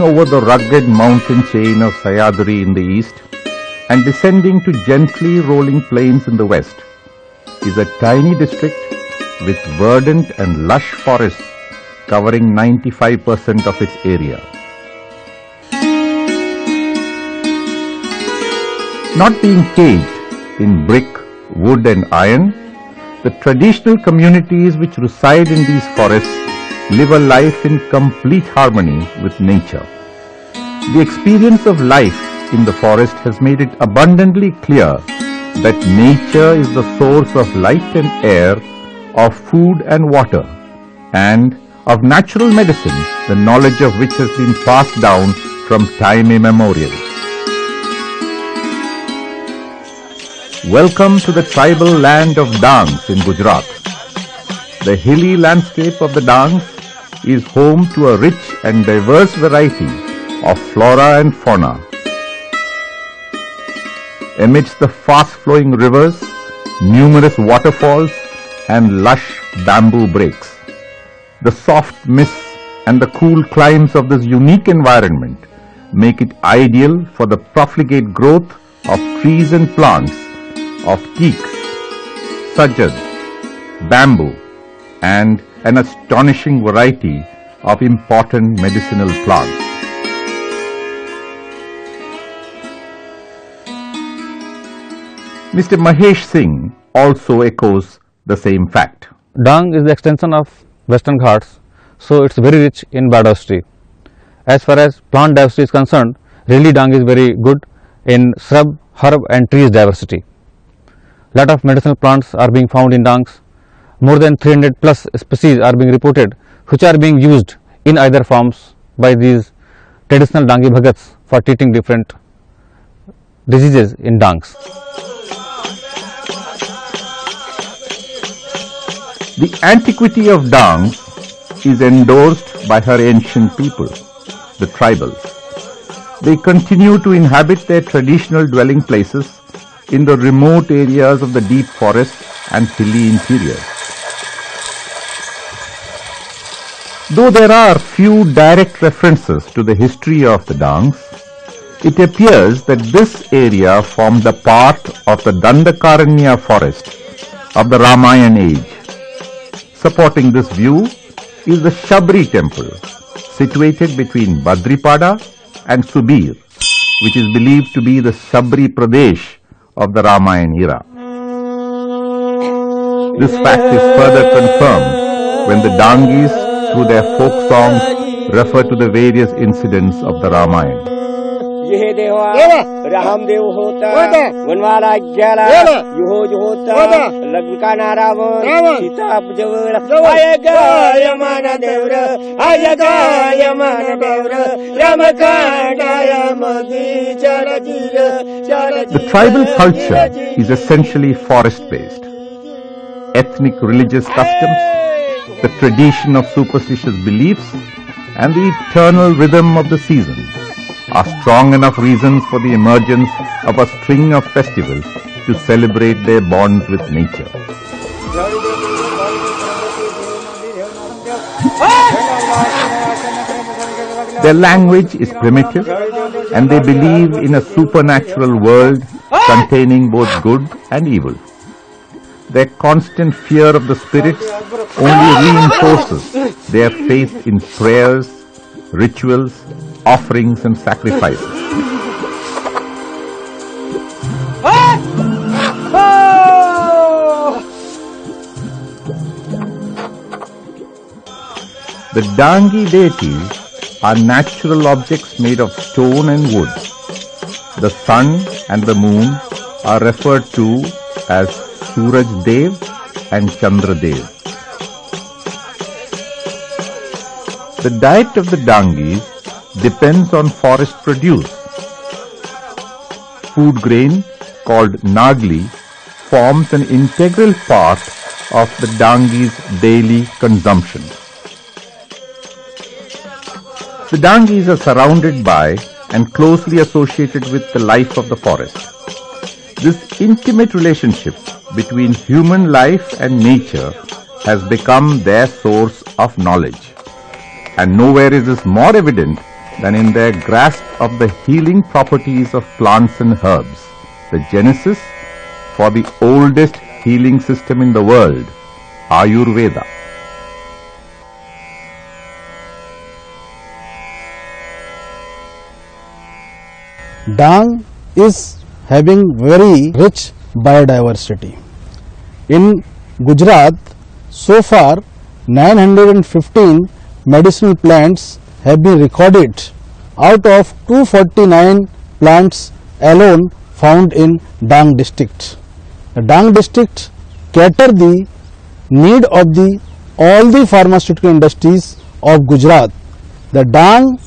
over the rugged mountain chain of Sahyadri in the east and descending to gently rolling plains in the west, is a tiny district with verdant and lush forests covering 95% of its area. Not being caged in brick, wood and iron, the traditional communities which reside in these forests live a life in complete harmony with nature. The experience of life in the forest has made it abundantly clear that nature is the source of light and air, of food and water, and of natural medicine, the knowledge of which has been passed down from time immemorial. Welcome to the tribal land of Dangs in Gujarat. The hilly landscape of the Dangs is home to a rich and diverse variety of flora and fauna. Amidst the fast-flowing rivers, numerous waterfalls and lush bamboo brakes, the soft mists and the cool climes of this unique environment make it ideal for the profligate growth of trees and plants of teak, sajad, bamboo and an astonishing variety of important medicinal plants. Mr. Mahesh Singh also echoes the same fact. Dang is the extension of Western Ghats, so it's very rich in biodiversity. As far as plant diversity is concerned, really Dang is very good in shrub, herb and trees diversity. Lot of medicinal plants are being found in Dangs. More than 300 plus species are being reported which are being used in either forms by these traditional Dangi Bhagats for treating different diseases in Dangs. The antiquity of Dang is endorsed by her ancient people, the tribals. They continue to inhabit their traditional dwelling places in the remote areas of the deep forest and hilly interior. Though there are few direct references to the history of the Dangs, it appears that this area formed a part of the Dandakaranya forest of the Ramayana age. Supporting this view is the Shabri temple, situated between Badripada and Subir, which is believed to be the Shabri Pradesh of the Ramayana era. This fact is further confirmed when the Dangis, through their folk songs, refer to the various incidents of the Ramayana. ये देवा राम देव होता वनवाला ग्याला युहोज होता लंका ना रावण सीता जवर आयगा यमान देवर आयगा यमान देवर राम कांडाय मगी चर जीर चर The tribal culture is essentially forest-based. Ethnic religious customs, the tradition of superstitious beliefs, and the eternal rhythm of the seasons are strong enough reasons for the emergence of a string of festivals to celebrate their bonds with nature. Their language is primitive and they believe in a supernatural world containing both good and evil. Their constant fear of the spirits only reinforces their faith in prayers, rituals, offerings and sacrifices. The Dangi deities are natural objects made of stone and wood. The sun and the moon are referred to as Suraj Dev and Chandra Dev. The diet of the Dangis depends on forest produce. Food grain called Nagli forms an integral part of the Dangi's daily consumption. The Dangis are surrounded by and closely associated with the life of the forest. This intimate relationship between human life and nature has become their source of knowledge. And nowhere is this more evident than in their grasp of the healing properties of plants and herbs, the genesis for the oldest healing system in the world, Ayurveda. Dang is having very rich biodiversity. In Gujarat, so far 915 medicinal plants have been recorded out of 249 plants alone found in Dang district. The Dang district cater the need of the all the pharmaceutical industries of Gujarat. The Dang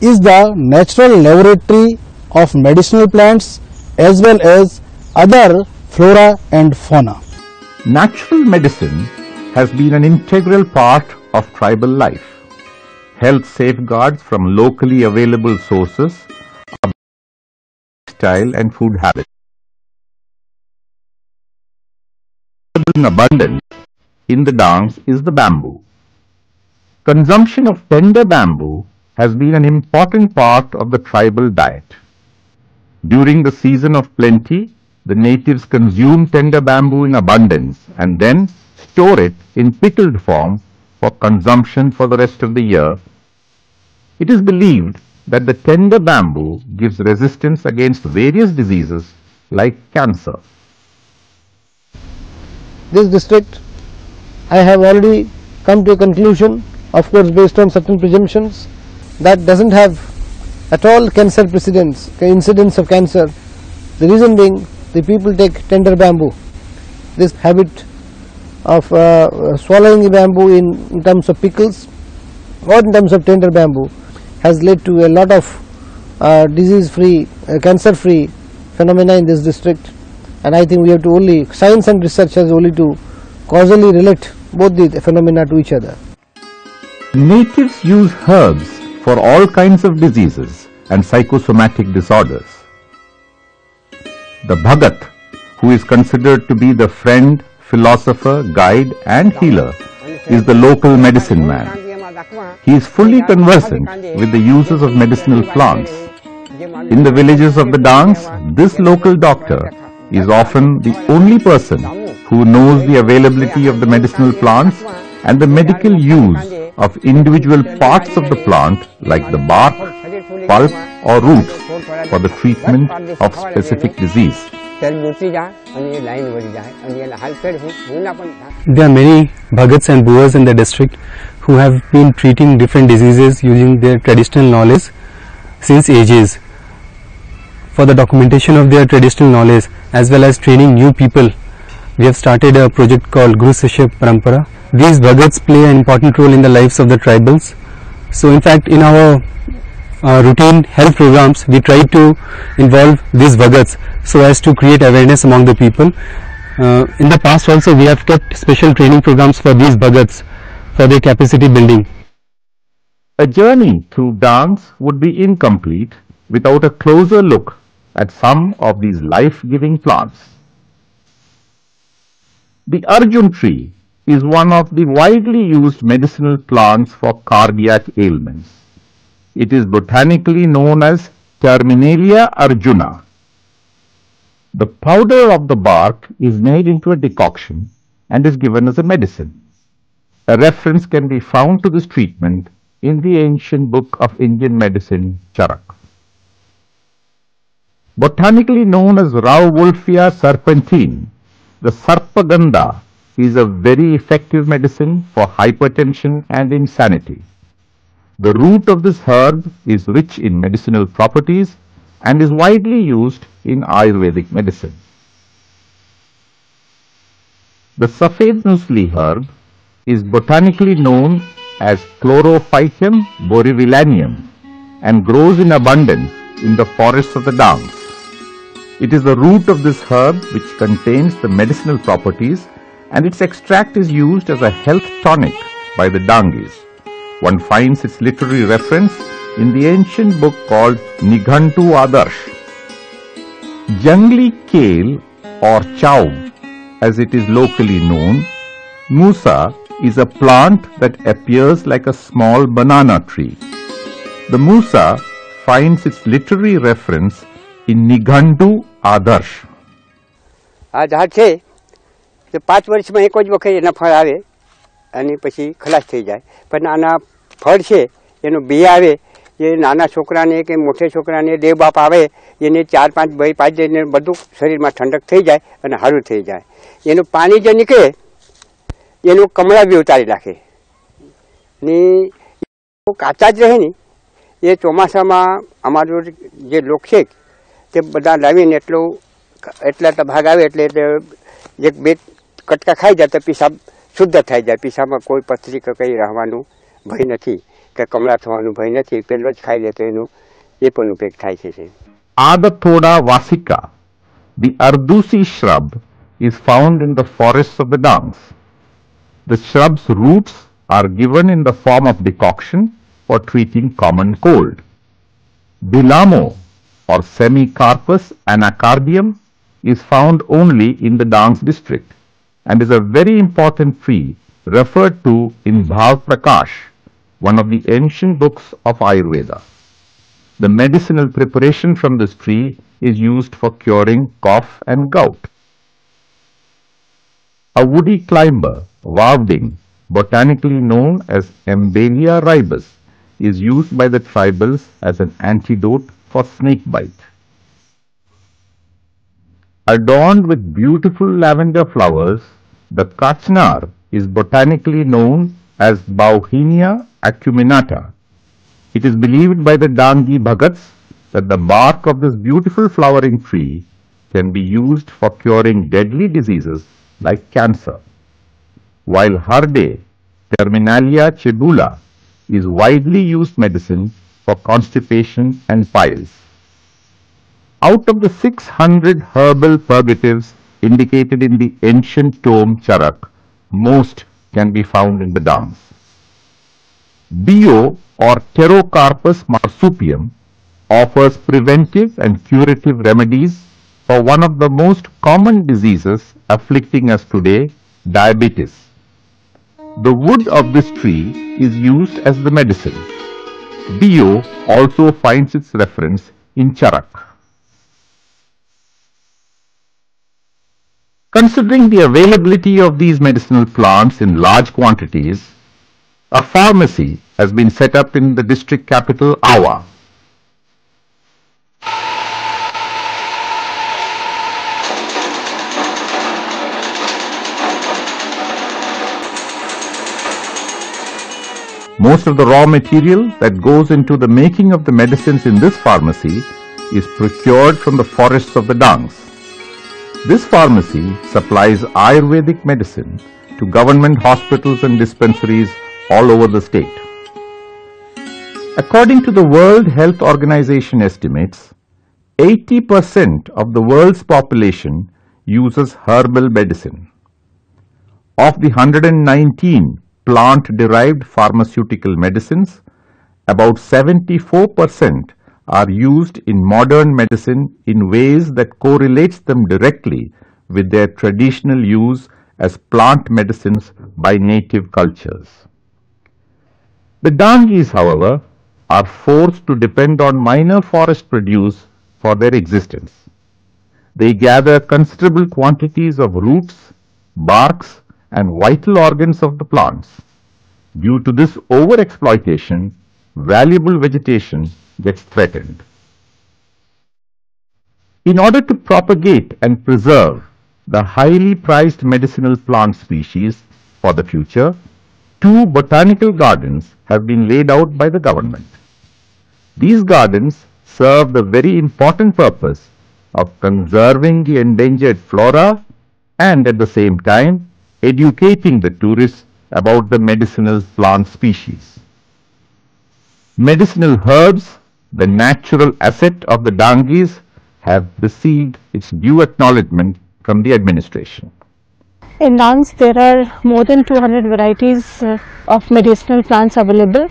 is the natural laboratory of medicinal plants as well as other flora and fauna. Natural medicine has been an integral part of tribal life. Health safeguards from locally available sources are style and food habits. In abundance in the Dangs is the bamboo. Consumption of tender bamboo has been an important part of the tribal diet. During the season of plenty, the natives consume tender bamboo in abundance and then store it in pickled form for consumption for the rest of the year. It is believed that the tender bamboo gives resistance against various diseases like cancer. This district, I have already come to a conclusion, of course based on certain presumptions, that doesn't have at all cancer precedence, incidence of cancer. The reason being the people take tender bamboo. This habit of uh, swallowing the bamboo in, in, terms of pickles or in terms of tender bamboo has led to a lot of uh, disease free, uh, cancer free phenomena in this district and I think we have to only, science and research has only to causally relate both the phenomena to each other. Natives use herbs for all kinds of diseases and psychosomatic disorders. The Bhagat, who is considered to be the friend, philosopher, guide and healer, is the local medicine man. He is fully conversant with the uses of medicinal plants. In the villages of the Dangs, this local doctor is often the only person who knows the availability of the medicinal plants and the medical use of individual parts of the plant like the bark, pulp or roots for the treatment of specific disease. There are many Bhagats and Buas in the district who have been treating different diseases using their traditional knowledge since ages. For the documentation of their traditional knowledge as well as training new people, we have started a project called Guru Sishya Parampara. These Bhagats play an important role in the lives of the tribals. So in fact in our uh, routine health programs we try to involve these Bhagats so as to create awareness among the people. Uh, in the past also we have kept special training programs for these Bhagats for their capacity building. A journey through Dangs would be incomplete without a closer look at some of these life-giving plants. The Arjun tree is one of the widely used medicinal plants for cardiac ailments. It is botanically known as Terminalia arjuna. The powder of the bark is made into a decoction and is given as a medicine. A reference can be found to this treatment in the ancient book of Indian medicine, Charak. Botanically known as Rauwolfia serpentina, the Sarpagandha is a very effective medicine for hypertension and insanity. The root of this herb is rich in medicinal properties and is widely used in Ayurvedic medicine. The Safed Musli herb is botanically known as Chlorophytum borivilianum and grows in abundance in the forests of the Dangs. It is the root of this herb which contains the medicinal properties and its extract is used as a health tonic by the Dangis. One finds its literary reference in the ancient book called Nighantu Adarsh. Jungli kale or chow as it is locally known, Musa is a plant that appears like a small banana tree. The Musa finds its literary reference in Nighantu Adarsh. આ ઝાડ છે તે પાંચ વર્ષમાં એક જ વખત એના ફળ આવે અને પછી ખલાસ થઈ જાય. પણ આના ફળ છે, એનો બી આવે, એ નાના છોકરાને કે મોટે છોકરાને દેવ બાપ આવે, એને ચાર પાંચ ભાઈ પાંચ જઈને બધું શરીરમાં ઠંડક થઈ જાય અને સારું થઈ જાય. એનું પાણી જે નીકળે, એનું કમળા બી ઉતારી નાખે. ને કાચા જ રહે ને, એ ચોમાસામાં અમારું જે લોક છે તે બધા લાવીને એટલું એટલા ભાગ આવે એટલે એક બે કટકા ખાઈ જાય તો પીસાબ શુદ્ધ થઈ જાય પીસાબમાં કોઈ પથરી કે કંઈ રહેવાનું ભય નથી કે કમળા થવાનું ભય નથી પહેલો જ ખાઈ લે તો એનું એ પણ ઉપયોગ થાય છે Adathoda vasica, the Ardusi shrub, is found in the forests of the Dangs. The shrub's roots are given in the form of decoction for treating common cold. Bilamo or Semecarpus anacardium is found only in the Dangs district and is a very important tree referred to in Bhav Prakash, one of the ancient books of Ayurveda. The medicinal preparation from this tree is used for curing cough and gout. A woody climber, wavding, botanically known as Embelia ribes, is used by the tribals as an antidote for snake bite. Adorned with beautiful lavender flowers, the kachnar is botanically known as Bauhinia acuminata. It is believed by the Dangi Bhagats that the bark of this beautiful flowering tree can be used for curing deadly diseases like cancer, while Harde Terminalia chebula is widely used medicine for constipation and piles. Out of the 600 herbal purgatives indicated in the ancient tome Charak, most can be found in the Dangs. Bio or Pterocarpus marsupium offers preventive and curative remedies for one of the most common diseases afflicting us today, diabetes. The wood of this tree is used as the medicine. Bio also finds its reference in Charak. Considering the availability of these medicinal plants in large quantities, a pharmacy has been set up in the district capital Ahwa. Most of the raw material that goes into the making of the medicines in this pharmacy is procured from the forests of the Dangs. This pharmacy supplies Ayurvedic medicine to government hospitals and dispensaries all over the state. According to the World Health Organization estimates, 80% of the world's population uses herbal medicine. Of the 119 plant-derived pharmaceutical medicines, about 74% are used in modern medicine in ways that correlates them directly with their traditional use as plant medicines by native cultures. The Dangis, however, are forced to depend on minor forest produce for their existence. They gather considerable quantities of roots, barks and vital organs of the plants. Due to this overexploitation, valuable vegetation gets threatened. In order to propagate and preserve the highly prized medicinal plant species for the future, two botanical gardens have been laid out by the government. These gardens serve the very important purpose of conserving the endangered flora and at the same time educating the tourists about the medicinal plant species. Medicinal herbs, the natural asset of the Dangis, have received its due acknowledgement from the administration. In Dangs, there are more than 200 varieties uh, of medicinal plants available.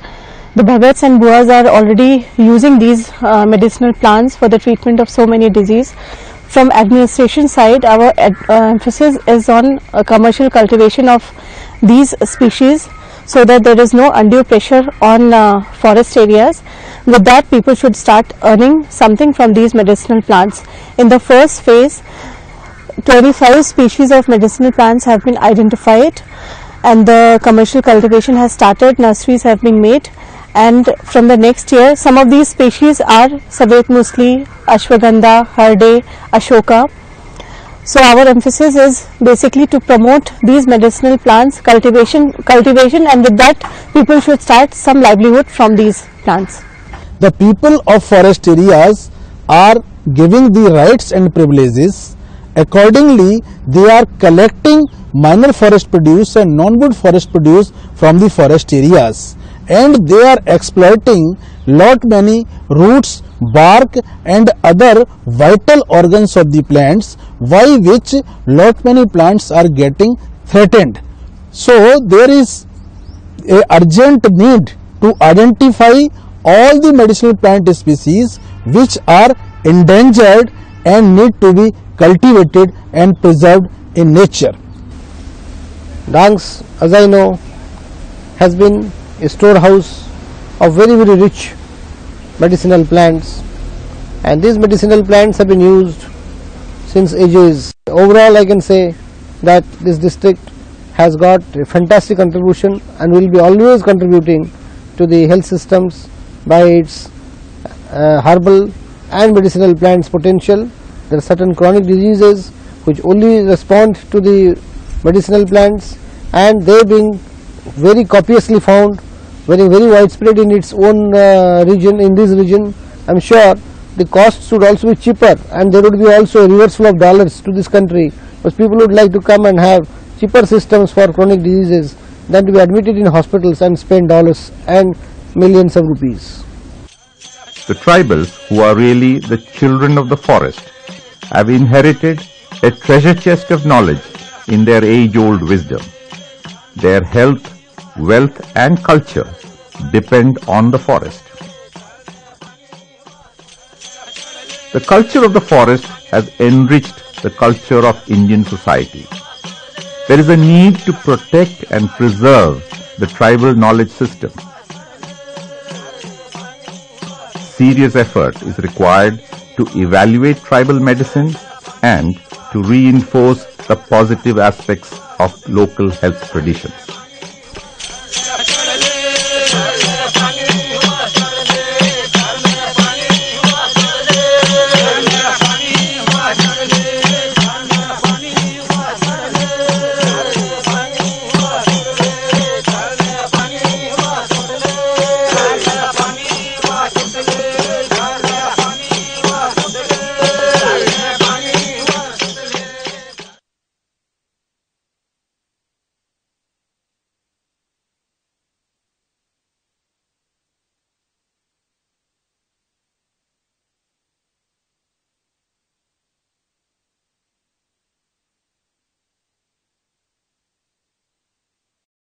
The Bhagats and Buas are already using these uh, medicinal plants for the treatment of so many diseases. From administration side, our uh, emphasis is on commercial cultivation of these species so that there is no undue pressure on uh, forest areas. with that people should start earning something from these medicinal plants. In the first phase, 25 species of medicinal plants have been identified and the commercial cultivation has started, nurseries have been made and from the next year some of these species are Savet Musli, Ashwagandha, Harde, Ashoka. So our emphasis is basically to promote these medicinal plants cultivation cultivation and with that people should start some livelihood from these plants. The people of forest areas are giving the rights and privileges. Accordingly, they are collecting minor forest produce and non-wood forest produce from the forest areas and they are exploiting lot many roots, bark and other vital organs of the plants by which lot many plants are getting threatened. So there is a urgent need to identify all the medicinal plant species which are endangered and need to be cultivated and preserved in nature. Dangs, as I know, has been a storehouse of very very rich medicinal plants and these medicinal plants have been used since ages. Overall I can say that this district has got a fantastic contribution and will be always contributing to the health systems by its uh, herbal and medicinal plants potential. There are certain chronic diseases which only respond to the medicinal plants and they being very copiously found very very widespread in its own uh, region in this region I am sure the costs should also be cheaper and there would be also a reversal of dollars to this country because people would like to come and have cheaper systems for chronic diseases than to be admitted in hospitals and spend dollars and millions of rupees. The tribals, who are really the children of the forest, have inherited a treasure chest of knowledge in their age-old wisdom. Their health, wealth and culture depend on the forest. The culture of the forest has enriched the culture of Indian society. There is a need to protect and preserve the tribal knowledge system. Serious effort is required to evaluate tribal medicine and to reinforce the positive aspects of local health traditions.